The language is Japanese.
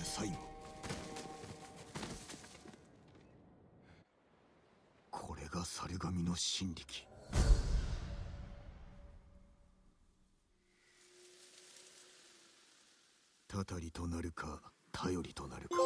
なさこれが猿神の真力たたりとなるか頼りとなるか。